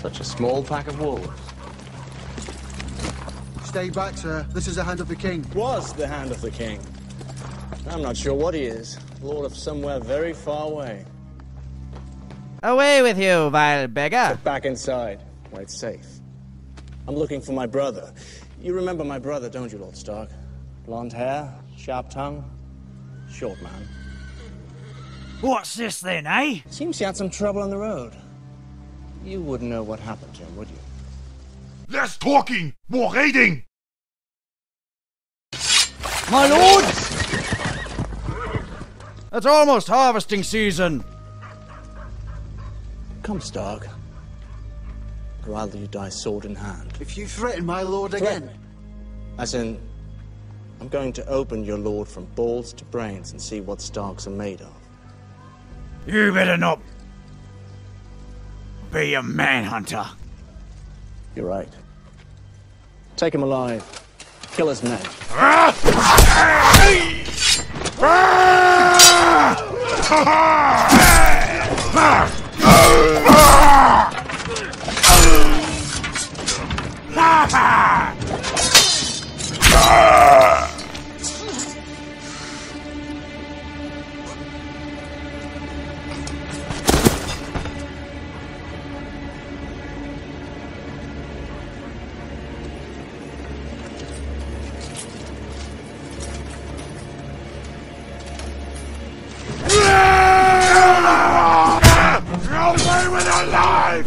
Such a small pack of wolves. Stay back, sir. This is the hand of the king. Was the hand of the king. I'm not sure what he is. Lord of somewhere very far away. Away with you, vile beggar! Get Back inside, where it's safe. I'm looking for my brother. You remember my brother, don't you, Lord Stark? Blonde hair, sharp tongue, short man. What's this then, eh? Seems he had some trouble on the road. You wouldn't know what happened to him, would you? Less talking, more raiding! My lord! It's almost harvesting season. Come, Stark. Or rather you die sword in hand. If you threaten my lord again, As in, I'm going to open your lord from balls to brains and see what Starks are made of. You better not be a manhunter. You're right. Take him alive. Kill his men. Away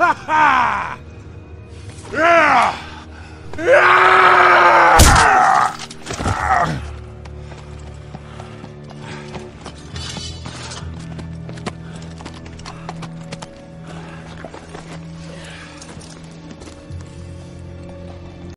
Ha ha! Yeah!